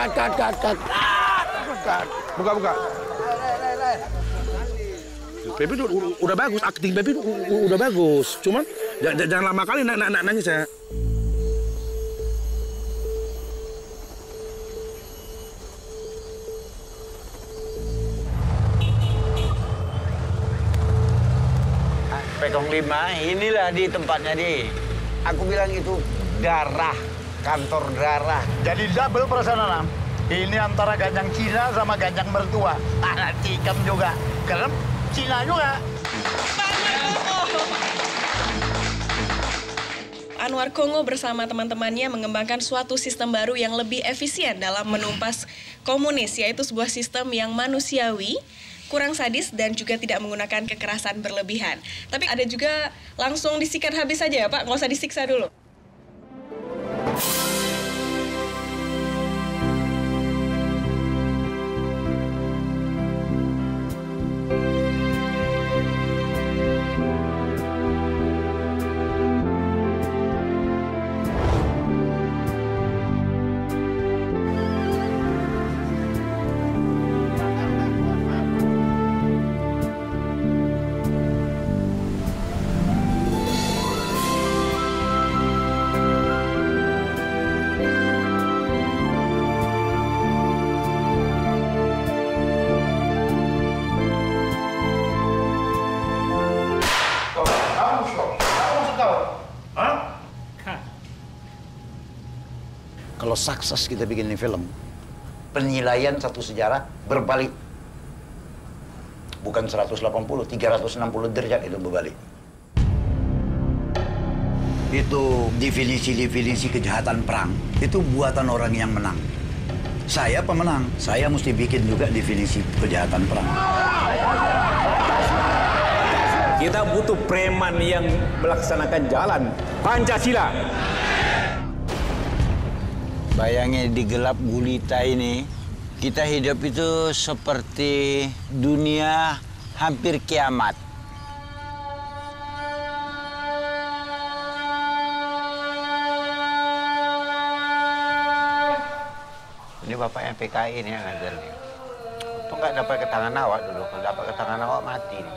cut, cut, cut, cut, cut, cut, cut. Cut. Buka, buka. Pepe udah, udah bagus, acting Pepe udah bagus. Cuman jangan, jangan lama kali na, na, na, nangis ya. Pekong lima, inilah di tempatnya di. Aku bilang itu darah, kantor darah. Jadi double perasaan Ini antara ganjang Cina sama ganjang mertua. Anak tikam juga. Karena Cina juga. Anwar Kongo bersama teman-temannya mengembangkan suatu sistem baru yang lebih efisien dalam menumpas komunis, yaitu sebuah sistem yang manusiawi, kurang sadis dan juga tidak menggunakan kekerasan berlebihan. Tapi ada juga langsung disikat habis saja ya Pak, nggak usah disiksa dulu. Kalau sukses kita bikin ini film, penilaian satu sejarah berbalik. Bukan 180, 360 derajat itu berbalik. Itu definisi-definisi kejahatan perang, itu buatan orang yang menang. Saya pemenang, saya mesti bikin juga definisi kejahatan perang. Kita butuh preman yang melaksanakan jalan Pancasila. Bayangin di gelap gulita ini, kita hidup itu seperti dunia hampir kiamat. Ini bapaknya PKI ini yang ngajar nih. Itu nggak dapat ke tangan awak dulu, kalau dapat ke tangan awak mati nih.